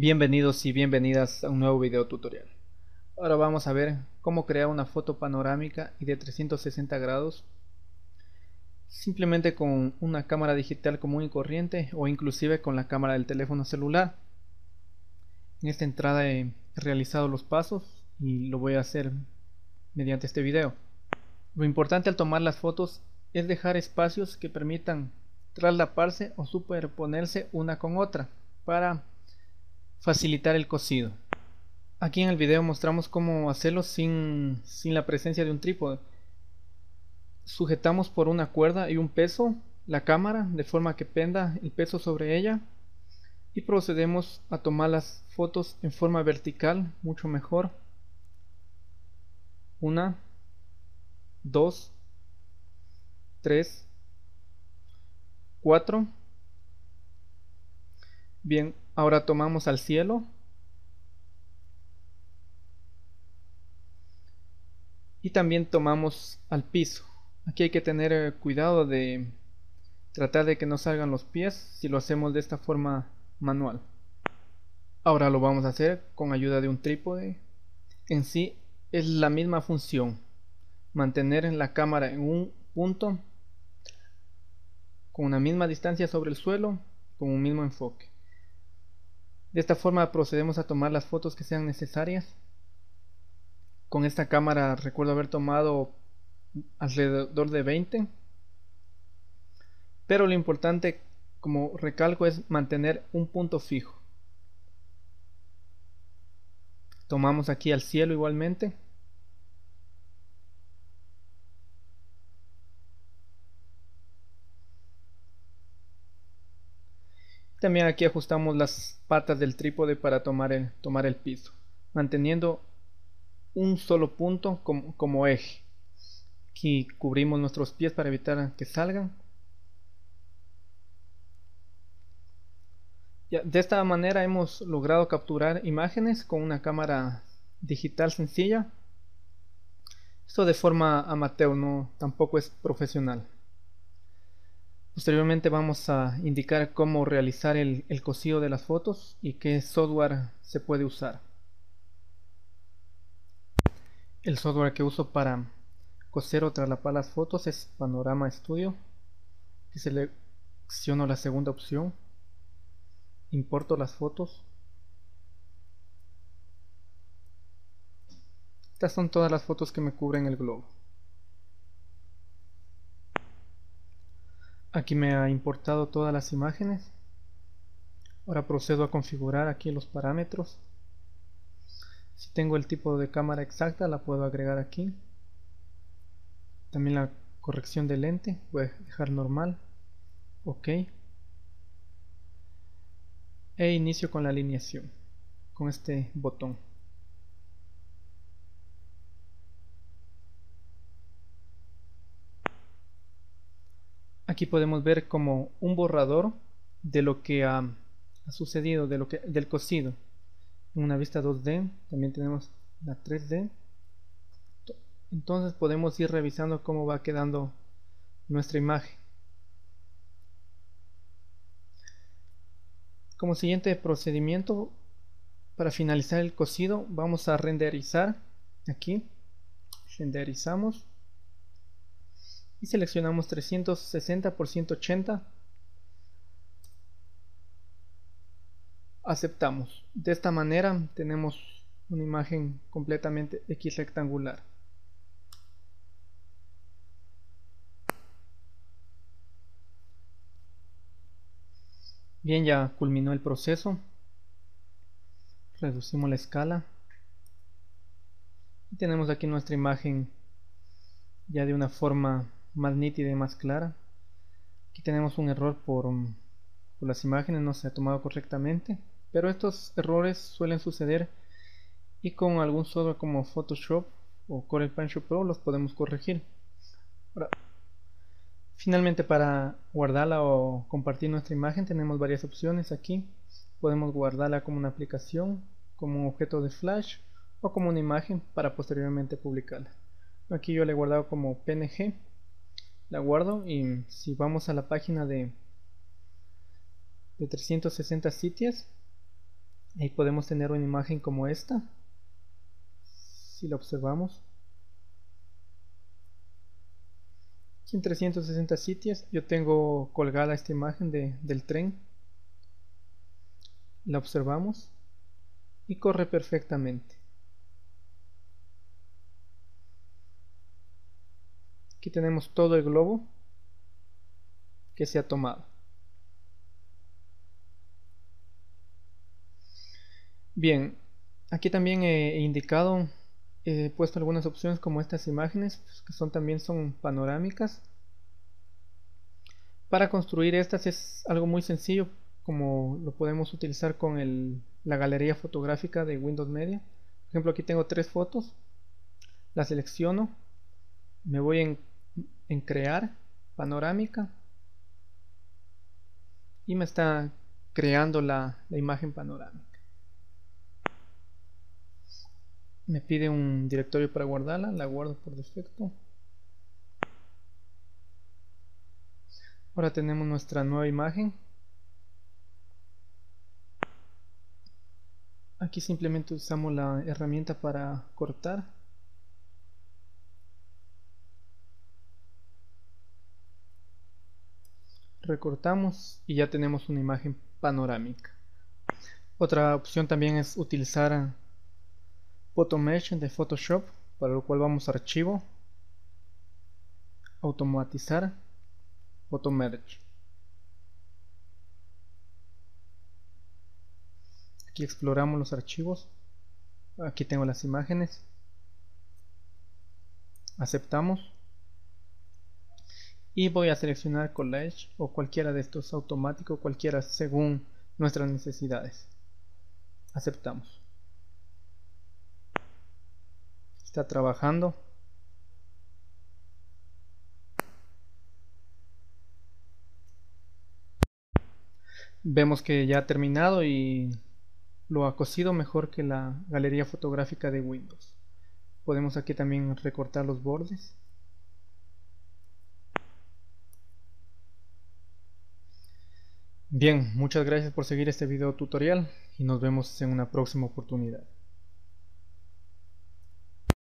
Bienvenidos y bienvenidas a un nuevo video tutorial. Ahora vamos a ver cómo crear una foto panorámica y de 360 grados simplemente con una cámara digital común y corriente o inclusive con la cámara del teléfono celular. En esta entrada he realizado los pasos y lo voy a hacer mediante este video. Lo importante al tomar las fotos es dejar espacios que permitan traslaparse o superponerse una con otra para facilitar el cosido. Aquí en el video mostramos cómo hacerlo sin, sin la presencia de un trípode. Sujetamos por una cuerda y un peso la cámara de forma que penda el peso sobre ella y procedemos a tomar las fotos en forma vertical mucho mejor una dos tres cuatro bien Ahora tomamos al cielo. Y también tomamos al piso. Aquí hay que tener eh, cuidado de tratar de que no salgan los pies si lo hacemos de esta forma manual. Ahora lo vamos a hacer con ayuda de un trípode. En sí es la misma función. Mantener la cámara en un punto con una misma distancia sobre el suelo con un mismo enfoque. De esta forma procedemos a tomar las fotos que sean necesarias. Con esta cámara recuerdo haber tomado alrededor de 20. Pero lo importante, como recalco, es mantener un punto fijo. Tomamos aquí al cielo igualmente. También aquí ajustamos las patas del trípode para tomar el, tomar el piso, manteniendo un solo punto como, eje. Aquí cubrimos nuestros pies para evitar que salgan. de esta manera hemos logrado capturar imágenes con una cámara digital sencilla. Esto de forma amateur, no tampoco es profesional. Posteriormente vamos a indicar cómo realizar el, cosido de las fotos y qué software se puede usar. El software que uso para coser o traslapar las fotos es Panorama Studio. Aquí selecciono la segunda opción. Importo las fotos. Estas son todas las fotos que me cubren el globo. Aquí me ha importado todas las imágenes. Ahora procedo a configurar aquí los parámetros. Si tengo el tipo de cámara exacta la puedo agregar aquí. También la corrección de lente, voy a dejar normal. Ok. E inicio con la alineación, con este botón. Aquí podemos ver como un borrador de lo que ha, sucedido, de lo que, del cosido. En una vista 2D, también tenemos la 3D. Entonces podemos ir revisando cómo va quedando nuestra imagen. Como siguiente procedimiento, para finalizar el cosido, vamos a renderizar aquí. Renderizamos y seleccionamos 360 por 180 aceptamos. De esta manera tenemos una imagen completamente X rectangular bien ya culminó el proceso. Reducimos la escala. Y tenemos aquí nuestra imagen ya de una forma más nítida y más clara. Aquí tenemos un error por, um, por las imágenes, no se ha tomado correctamente. Pero estos errores suelen suceder y con algún software como Photoshop o Corel Paint Pro los podemos corregir. finalmente para guardarla o compartir nuestra imagen tenemos varias opciones aquí. Podemos guardarla como una aplicación, como un objeto de flash o como una imagen para posteriormente publicarla. Aquí yo le he guardado como PNG la guardo y si vamos a la página de, de 360 sitios ahí podemos tener una imagen como esta. Si la observamos. En 360 sitios yo tengo colgada esta imagen del tren. La observamos. Y corre perfectamente aquí tenemos todo el globo que se ha tomado Bien, aquí también he indicado, he puesto algunas opciones como estas imágenes, pues, que son también son panorámicas. Para construir estas es algo muy sencillo, como lo podemos utilizar con la galería fotográfica de Windows Media. Por ejemplo, aquí tengo tres fotos, las selecciono, me voy en, en crear panorámica y me está creando la imagen panorámica. me pide un directorio para guardarla, la guardo por defecto. Ahora tenemos nuestra nueva imagen. Aquí simplemente usamos la herramienta para cortar. Recortamos y ya tenemos una imagen panorámica. Otra opción también es utilizar Photomesh de Photoshop, para lo cual vamos a archivo, automatizar, Photomerge. Aquí exploramos los archivos. Aquí tengo las imágenes. Aceptamos. Y voy a seleccionar Collage o cualquiera de estos automáticos, cualquiera según nuestras necesidades. Aceptamos. está trabajando vemos que ya ha terminado y lo ha cosido mejor que la galería fotográfica de Windows podemos aquí también recortar los bordes Bien, muchas gracias por seguir este video tutorial y nos vemos en una próxima oportunidad.